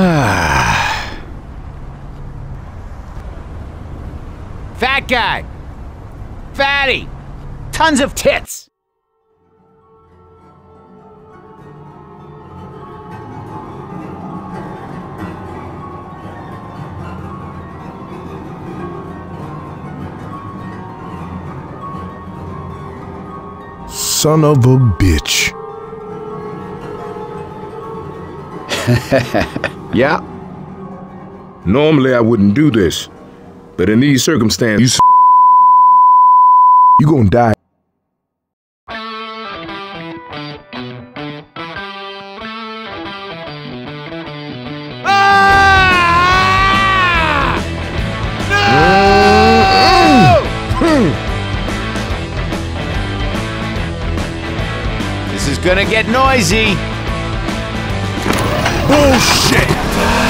Fat guy! Fatty! Tons of tits! son of a bitch. Yeah. Normally I wouldn't do this, but in these circumstances, You gonna die. This is gonna get noisy. Bullshit! Bye.